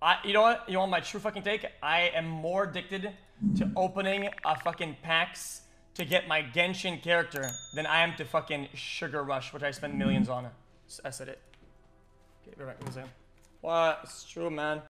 I, you know what? You want my true fucking take? I am more addicted to opening a fucking packs to get my Genshin character than I am to fucking Sugar Rush, which I spend millions on. I said it. Okay, right. What? It's true, man.